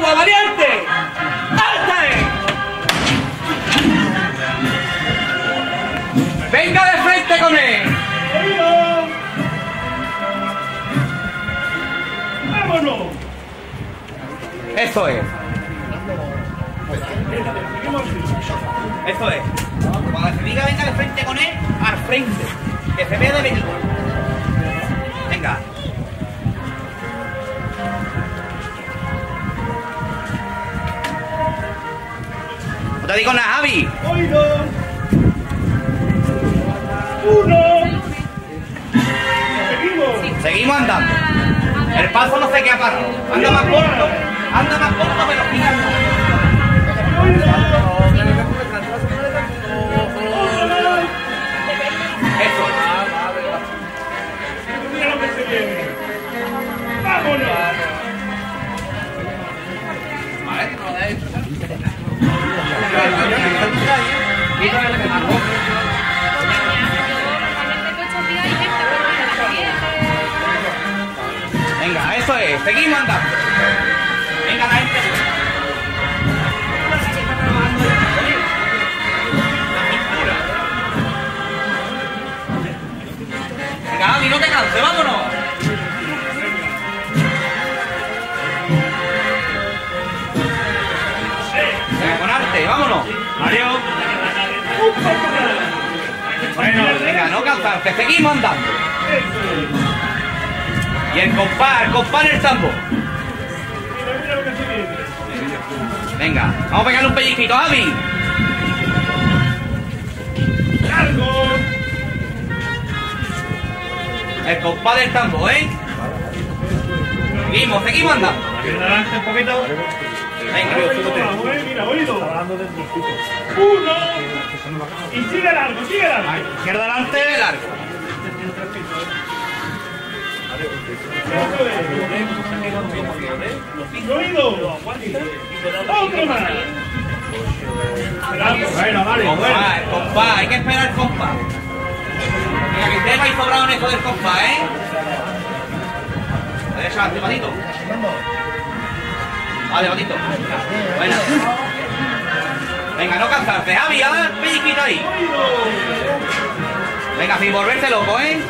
igual, valiente. ¡Arte! Venga de frente con él. ¡Vámonos! Eso es. Eso es. Cuando se diga venga de frente con él, al frente. Que se vea de venir. Venga. Te digo nada, Javi. ¡Oído! ¡Uno! ¡Seguimos! Seguimos andando. El paso no sé qué ha parado. Anda más corto. Anda más corto, pero fíjate. Venga, eso es. Seguimos andando. Venga, la gente. Venga, Javi, no te canses, vámonos. Bueno, venga, no cansarse, seguimos andando. Y el compás, el compás en el tambor. Venga, vamos a pegarle un pellizquito, Javi. ¡Largo! El compás del tambor, ¿eh? Seguimos, seguimos andando. Adelante un poquito. Eh, mira, oído. Uno. Y sigue largo, sigue largo. izquierda adelante. Sigue largo. Oído. Otro más. Bueno, vale. El compás, hay que esperar el compás. Venga, que ustedes vais sobrado en eso del compás, ¿eh? Derecha adelante, patito. Vale, patito. Buena. Venga, no cansarse, Javi, haz el pellizquito ahí. Venga, sin volverse loco, ¿eh?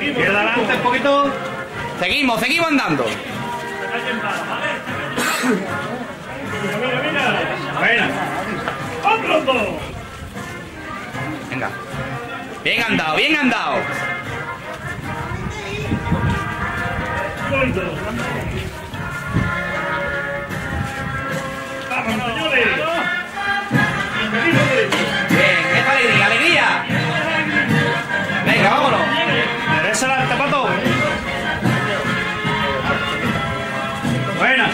Izquierda adelante un poquito. Seguimos, seguimos andando. Mira, mira. Buena. Otros dos. Venga. Bien andado, bien andado. Vamos, señores. Bien, esta alegría, alegría. Venga, vámonos. Derecha adelante, pato. Buena.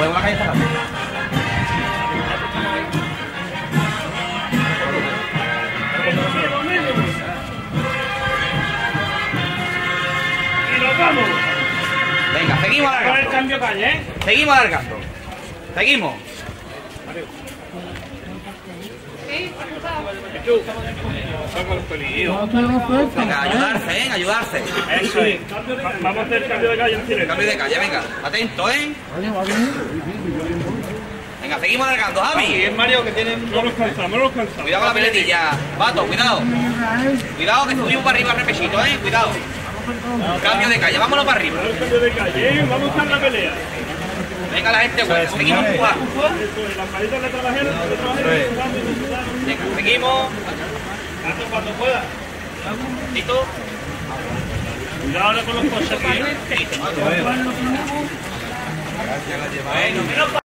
Vemos la calle seguimos el alargando. cambio calle, ¿eh? Seguimos alargando. Seguimos. Venga, ayudarse, ¿eh? Ayudarse. Eso es. Va- Vamos a hacer el cambio de calle en directo. Cambio de calle, venga. Atento, ¿eh? Venga, seguimos alargando, Javi. es Mario que tiene... No nos cansamos, no nos cansamos. Cuidado con la peletilla. Vato, cuidado. Cuidado que subimos para arriba repechito, ¿eh? Cuidado. Cambio de calle, vámonos para arriba. Cambio de calle, ¿eh? Vamos a la pelea. Venga la gente buena, seguimos es, las palitas de trabajero, trabajero. Venga, seguimos. Cuando pueda. ¿Listo? Cuidado ahora con los coches aquí, ¿eh?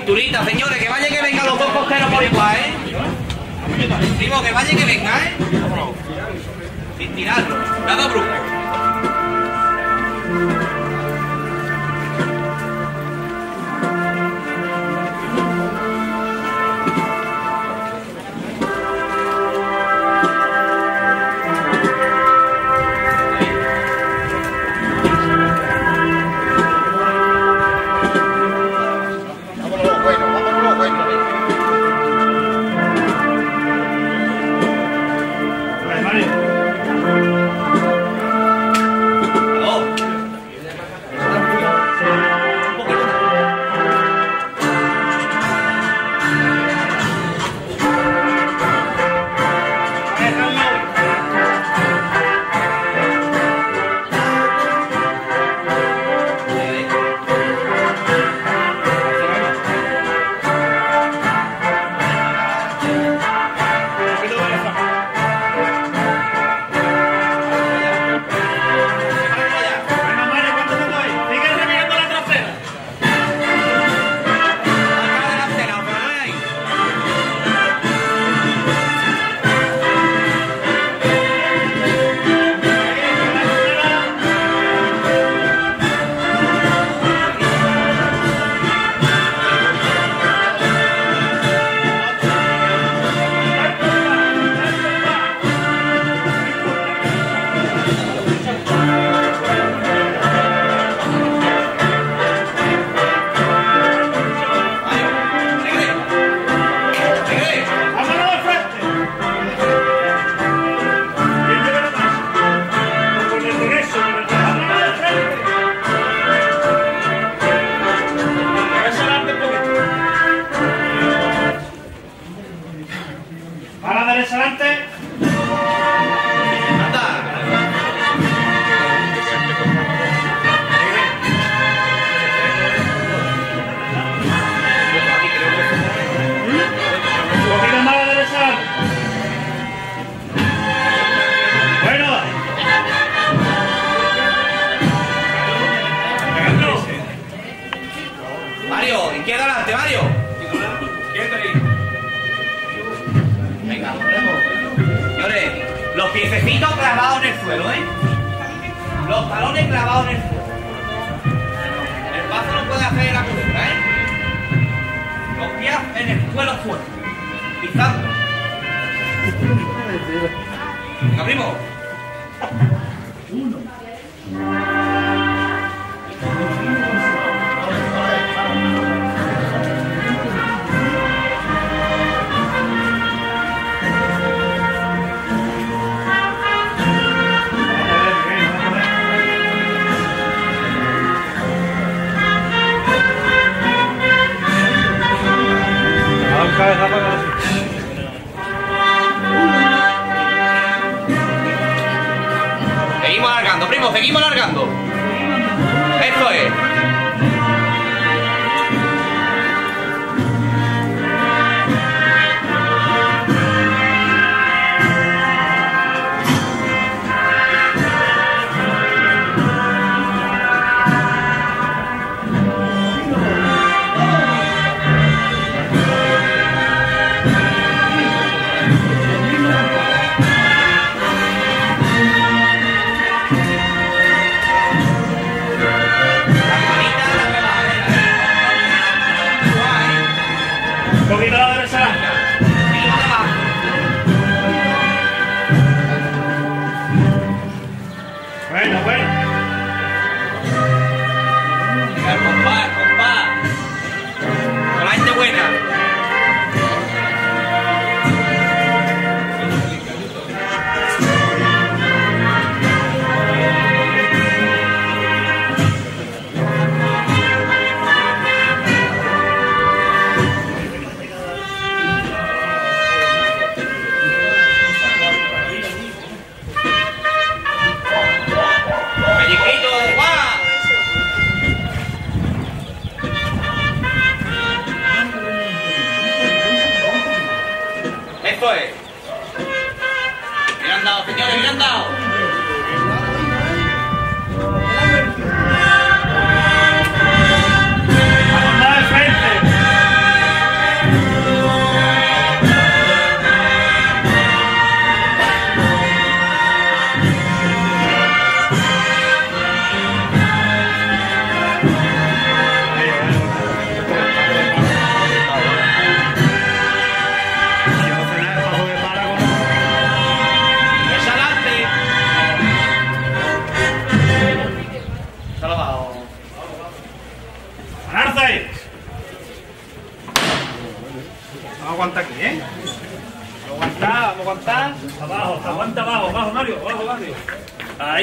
Cinturita, señores, que vaya que vengan los dos costeros por igual, ¿eh? Primo, que vaya que venga, ¿eh? Sin tirarlo. Nada brusco. Adelante, Mario. Venga, Señores, los piececitos clavados en el suelo, ¿eh? Los talones clavados en el suelo. El paso no puede hacer la cultura, ¿eh? Los pies en el suelo fuerte. Pisando. Primo. Seguimos Bueno, bueno. Venga, el compás, el compás. Esto es. Bien andado, señores, bien andado.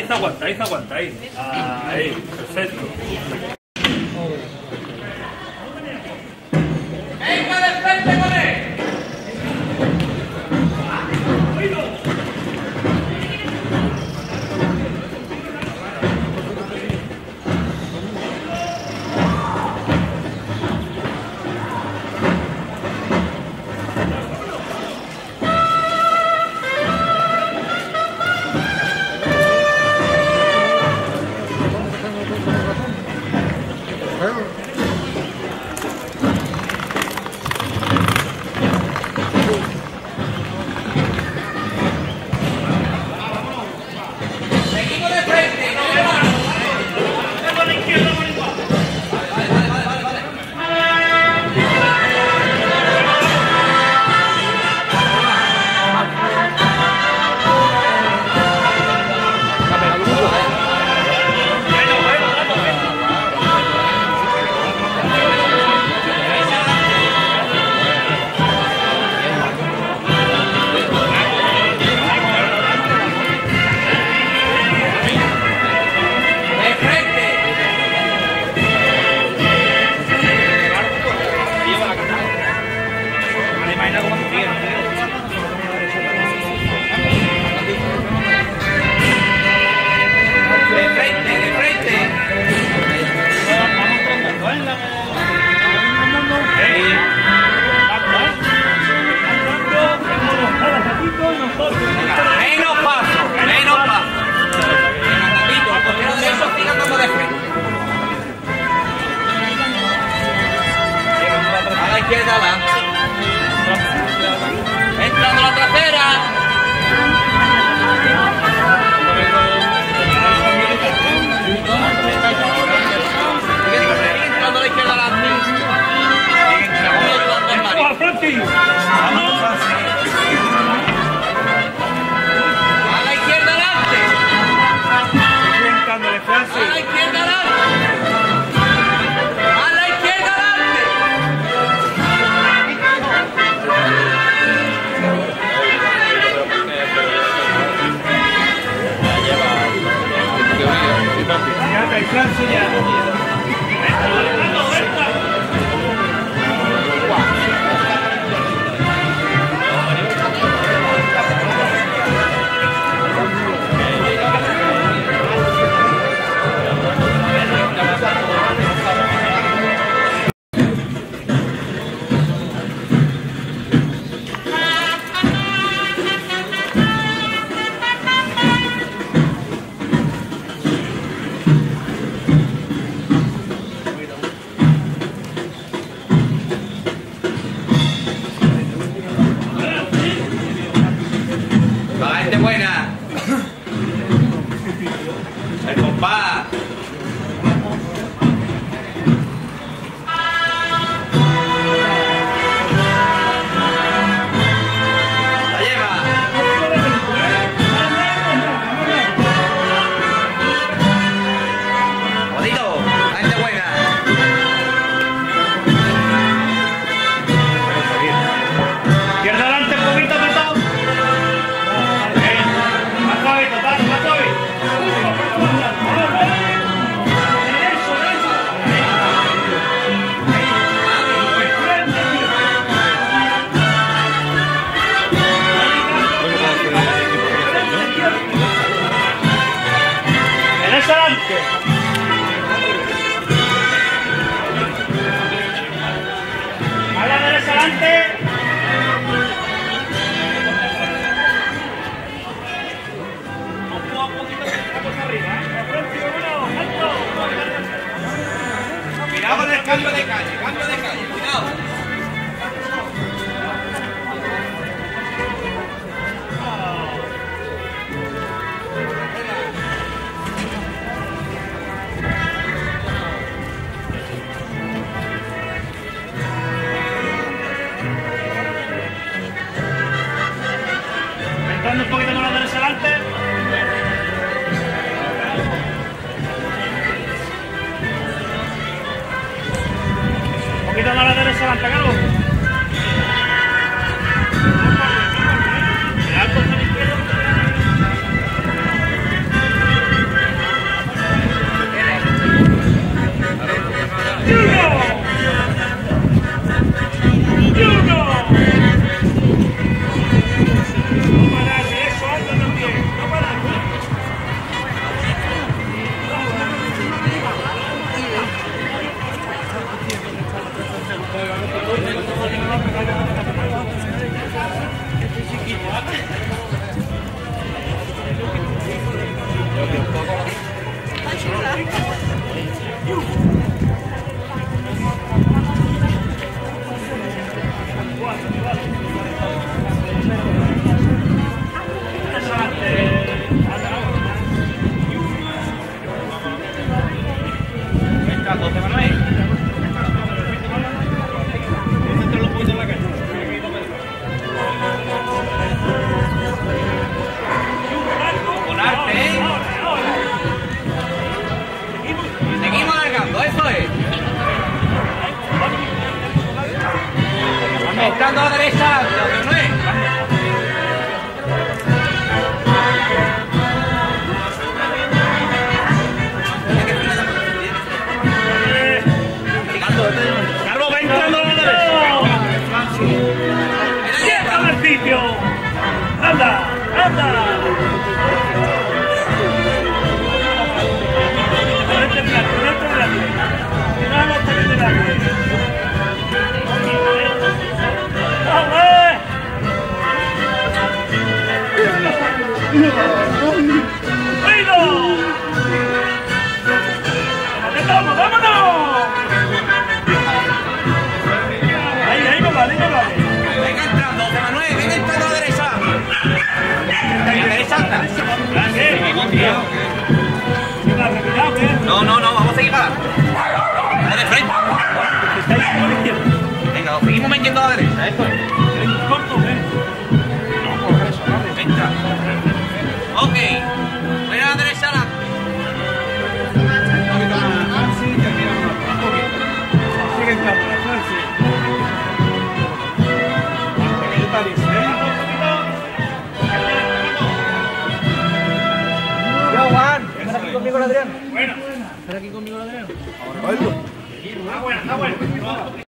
Se aguanta, ahí. Ahí, perfecto. Un poquito ซีป่ะ conmigo, Adrián? Ahora. Está ah, bueno, está bueno.